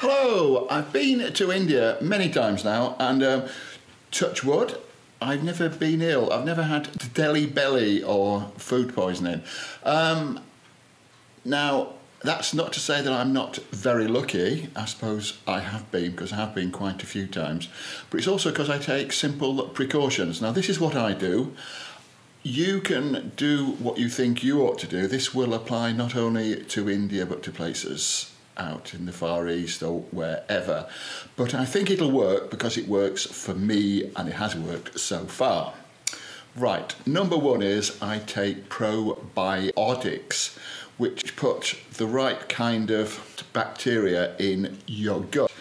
Hello, I've been to India many times now, and um, touch wood, I've never been ill. I've never had Delhi belly or food poisoning. Um, now, that's not to say that I'm not very lucky. I suppose I have been because I have been quite a few times. But it's also because I take simple precautions. Now, this is what I do. You can do what you think you ought to do. This will apply not only to India but to places out in the Far East or wherever. But I think it'll work because it works for me and it has worked so far. Right, number one is I take probiotics, which put the right kind of bacteria in your gut.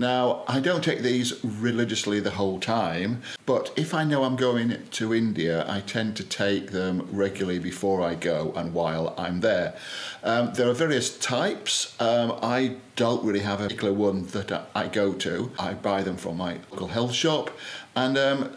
Now, I don't take these religiously the whole time, but if I know I'm going to India, I tend to take them regularly before I go and while I'm there. Um, there are various types. Um, I don't really have a particular one that I go to. I buy them from my local health shop, and um,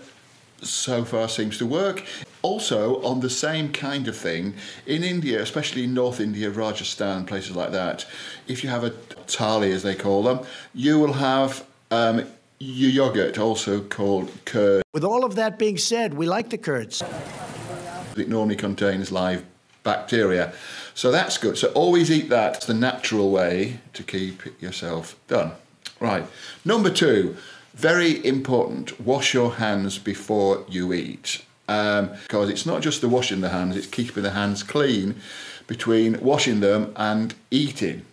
so far seems to work. Also, on the same kind of thing, in India, especially in North India, Rajasthan, places like that, if you have a thali, as they call them, you will have um, yogurt, also called curd. With all of that being said, we like the curds. It normally contains live bacteria. So that's good. So always eat that. It's the natural way to keep yourself done. Right. Number two, very important, wash your hands before you eat. Um, because it's not just the washing the hands, it's keeping the hands clean between washing them and eating.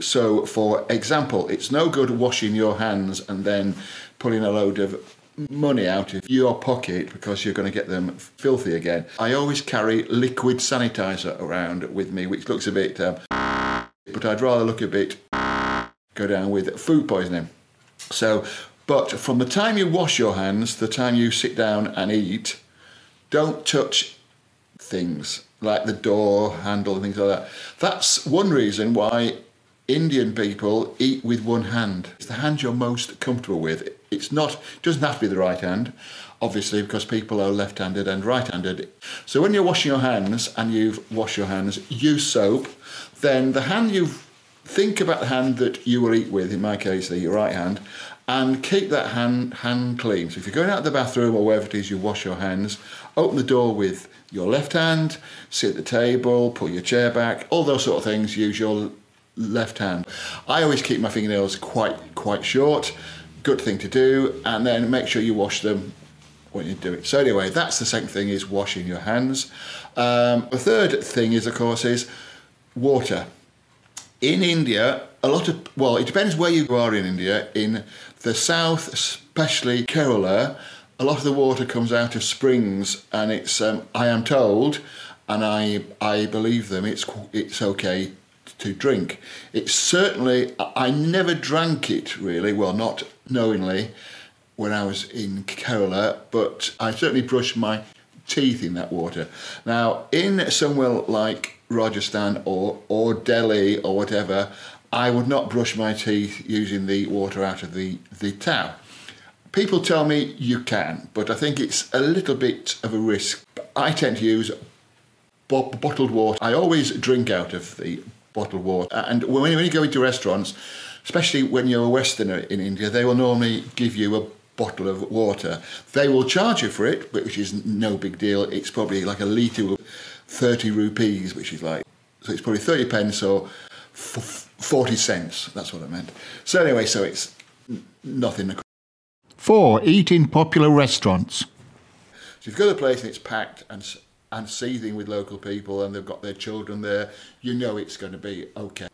So, for example, it's no good washing your hands and then pulling a load of money out of your pocket because you're going to get them filthy again. I always carry liquid sanitizer around with me, which looks a bit, um, but I'd rather look a bit go down with food poisoning. So, but from the time you wash your hands, the time you sit down and eat, don't touch things like the door handle and things like that. That's one reason why Indian people eat with one hand. It's the hand you're most comfortable with. It's not, it doesn't have to be the right hand, obviously, because people are left handed and right handed. So when you're washing your hands and you've washed your hands, use soap, then the hand you think about the hand that you will eat with, in my case, the right hand, and keep that hand hand clean. So if you're going out the bathroom or wherever it is you wash your hands, open the door with your left hand, sit at the table, pull your chair back, all those sort of things, use your left hand. I always keep my fingernails quite quite short. Good thing to do, and then make sure you wash them when you do it. So anyway, that's the second thing is washing your hands. Um, the third thing is, of course, is water. In India, a lot of well, it depends where you are in India. In the south, especially Kerala, a lot of the water comes out of springs, and it's um, I am told, and I I believe them. It's it's okay to drink. It's certainly, I never drank it really, well, not knowingly when I was in Kerala, but I certainly brushed my teeth in that water. Now, in somewhere like Rajasthan or, or Delhi or whatever, I would not brush my teeth using the water out of the, the tap. People tell me you can, but I think it's a little bit of a risk. I tend to use bottled water. I always drink out of the bottled water. And when, you go into restaurants, especially when you're a Westerner in India, they will normally give you a bottle of water. They will charge you for it, which is no big deal. It's probably like a litre of 30 rupees, which is like, so it's probably 30 pence or 40 cents. That's what I meant. So anyway, so it's nothing. Four, eat in popular restaurants. So if you go to a place and it's packed and and seething with local people and they've got their children there, you know it's going to be okay.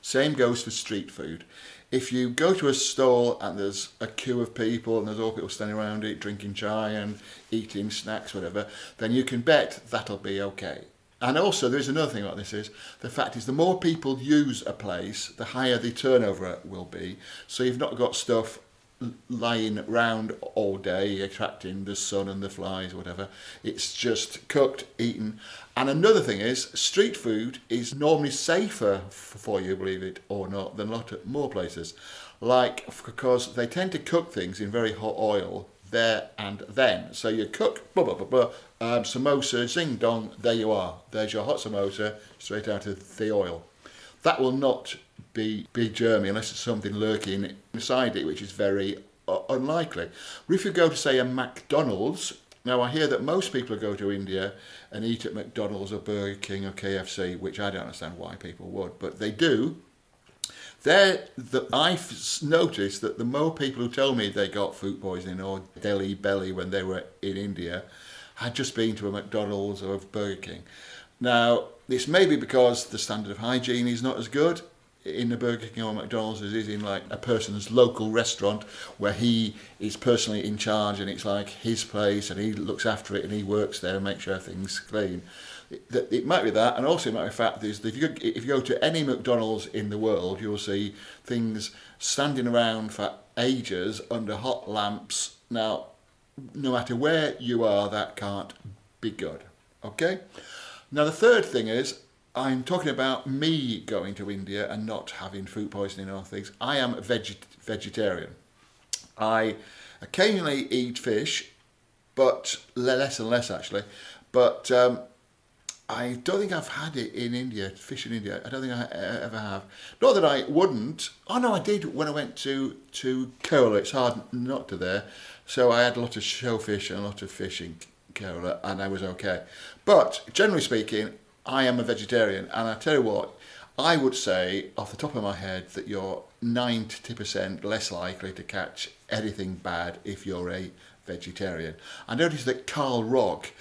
Same goes for street food. If you go to a stall and there's a queue of people and there's all people standing around it, drinking chai and eating snacks, whatever, then you can bet that'll be okay. And also, there's another thing about this is the fact is the more people use a place, the higher the turnover will be. So you've not got stuff lying round all day attracting the sun and the flies whatever. It's just cooked eaten. And another thing is street food is normally safer for you believe it or not than a lot of more places. Like because they tend to cook things in very hot oil there and then. So you cook blah blah blah blah um, samosa zing dong there you are. There's your hot samosa straight out of the oil that will not be be germy unless there's something lurking inside it, which is very uh, unlikely. But if you go to say a McDonald's, now I hear that most people go to India and eat at McDonald's or Burger King or KFC, which I don't understand why people would, but they do. There, the, I've noticed that the more people who tell me they got food poisoning or Delhi belly when they were in India had just been to a McDonald's or a Burger King. Now, this may be because the standard of hygiene is not as good in the Burger King or McDonald's as it is in like a person's local restaurant where he is personally in charge and it's like his place and he looks after it and he works there and makes sure everything's clean. It, it might be that, and also it might be the fact is that if you, if you go to any McDonald's in the world, you'll see things standing around for ages under hot lamps. Now, no matter where you are, that can't be good. Okay? Now, the third thing is, I'm talking about me going to India and not having food poisoning or things. I am a veget- vegetarian. I occasionally eat fish, but less and less actually. But um, I don't think I've had it in India, fish in India. I don't think I ever have. Not that I wouldn't. Oh no, I did when I went to to Kerala. It's hard not to there. So I had a lot of shellfish and a lot of fish in And I was okay. But generally speaking, I am a vegetarian, and I tell you what, I would say off the top of my head that you're 90% less likely to catch anything bad if you're a vegetarian. I noticed that Karl Rock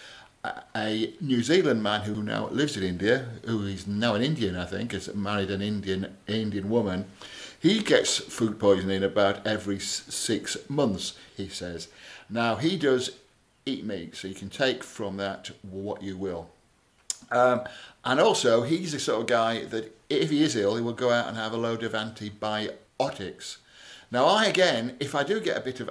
a New Zealand man who now lives in India, who is now an Indian, I think, has married an Indian Indian woman. He gets food poisoning about every six months, he says. Now he does eat meat, so you can take from that what you will. Um, and also, he's the sort of guy that if he is ill, he will go out and have a load of antibiotics. Now, I again, if I do get a bit of,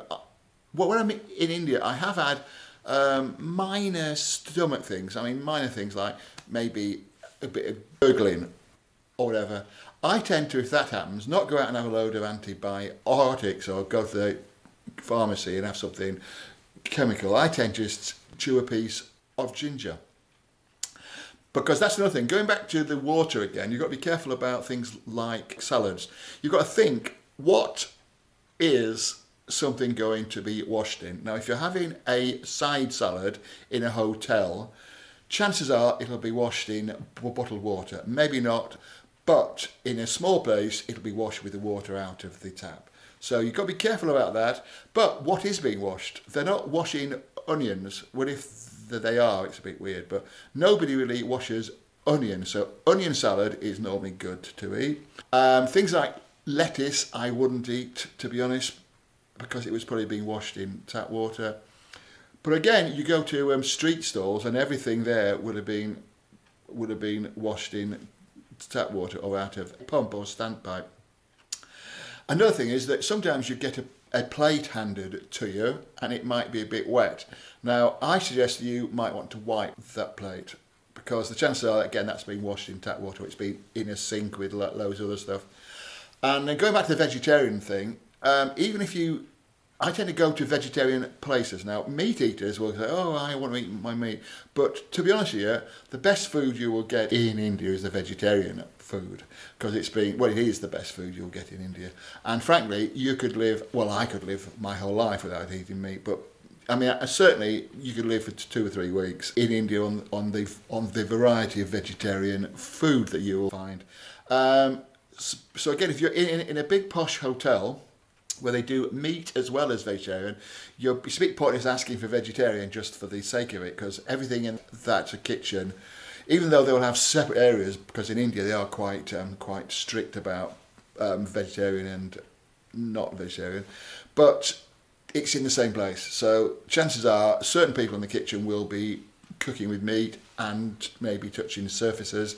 well, when I'm in India, I have had um, minor stomach things, I mean, minor things like maybe a bit of gurgling or whatever. I tend to, if that happens, not go out and have a load of antibiotics or go to the pharmacy and have something chemical. I tend just chew a piece of ginger. Because that's another thing. Going back to the water again, you've got to be careful about things like salads. You've got to think what is something going to be washed in. Now, if you're having a side salad in a hotel, chances are it'll be washed in bottled water. Maybe not, but in a small place, it'll be washed with the water out of the tap. So you've got to be careful about that. But what is being washed? They're not washing onions. Well, if they are, it's a bit weird, but nobody really washes onions. So onion salad is normally good to eat. Um, things like lettuce, I wouldn't eat, to be honest because it was probably being washed in tap water. But again, you go to um, street stalls and everything there would have been would have been washed in tap water or out of pump or standpipe. Another thing is that sometimes you get a, a plate handed to you and it might be a bit wet. Now, I suggest you might want to wipe that plate because the chances are, again, that's been washed in tap water. It's been in a sink with loads of other stuff. And then going back to the vegetarian thing, um, even if you, I tend to go to vegetarian places. Now, meat eaters will say, oh, I want to eat my meat. But to be honest with you, the best food you will get in India is the vegetarian food because it's been, well, it is the best food you'll get in India. And frankly, you could live, well, I could live my whole life without eating meat, but I mean, certainly you could live for two or three weeks in India on, on the on the variety of vegetarian food that you will find. Um, so again, if you're in, in a big posh hotel, where they do meat as well as vegetarian. You're, it's a bit asking for vegetarian just for the sake of it, because everything in that kitchen, even though they will have separate areas, because in India they are quite um, quite strict about um, vegetarian and not vegetarian, but it's in the same place. So chances are certain people in the kitchen will be cooking with meat and maybe touching surfaces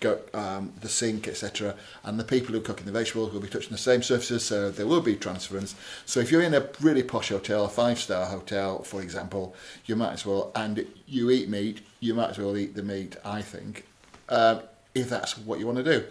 go, um, the sink, etc. And the people who are cooking the vegetables will be touching the same surfaces, so there will be transference. So if you're in a really posh hotel, a five-star hotel, for example, you might as well, and you eat meat, you might as well eat the meat, I think, um, if that's what you want to do.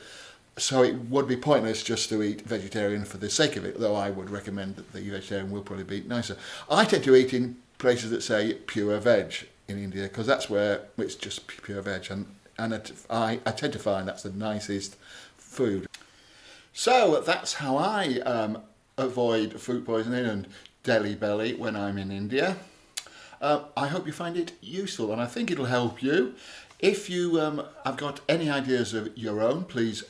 So it would be pointless just to eat vegetarian for the sake of it, though I would recommend that the vegetarian will probably be nicer. I tend to eat in places that say pure veg in India because that's where it's just pure veg and and I, I tend to find that's the nicest food. So that's how I um, avoid food poisoning and Delhi belly when I'm in India. Uh, I hope you find it useful and I think it'll help you. If you um, have got any ideas of your own, please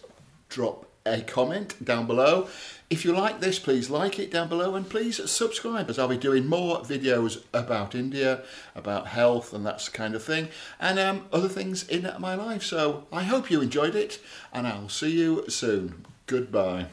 drop a comment down below. If you like this, please like it down below and please subscribe as I'll be doing more videos about India, about health and that kind of thing, and um, other things in my life. So I hope you enjoyed it and I'll see you soon. Goodbye.